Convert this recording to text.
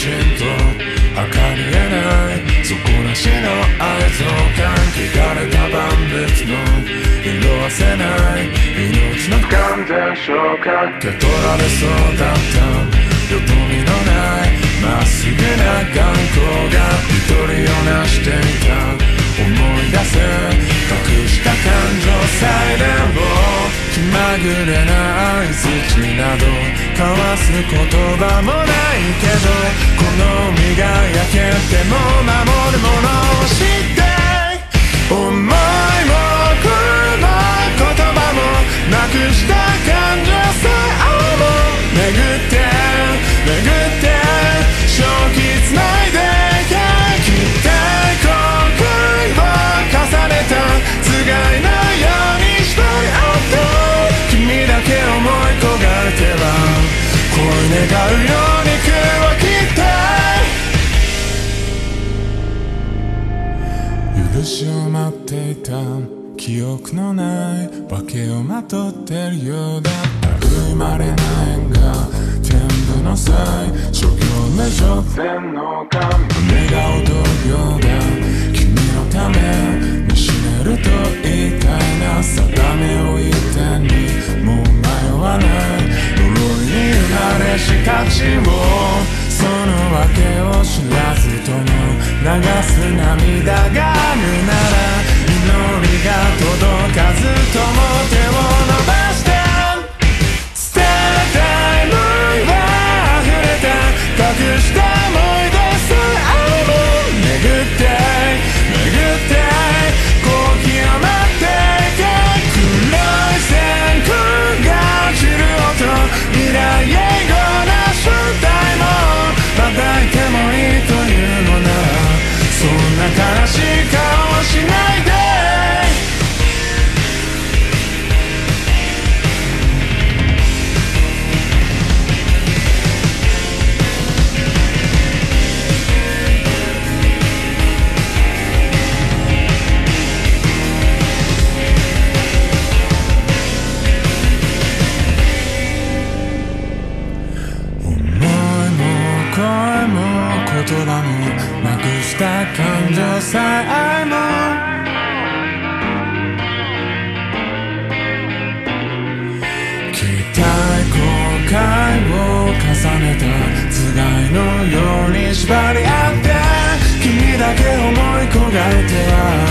心臓測りえない底なしの愛憎感汚れた万物の色あせない命の感電消化受け取られそうだった。よどみのないまっすぐな眼光がぐれない土など交わす言葉もないけどこの身が焼けても守うように空を切って許しを待っていた。記憶のない化けをまとってるようだ生まれないが天部の際諸行無常全生まれしたちをその訳を知らずとも流す涙が言葉もなくした感情さえも。期待後悔を重ねた頭蓋のように縛り合って君だけ思い焦がれては。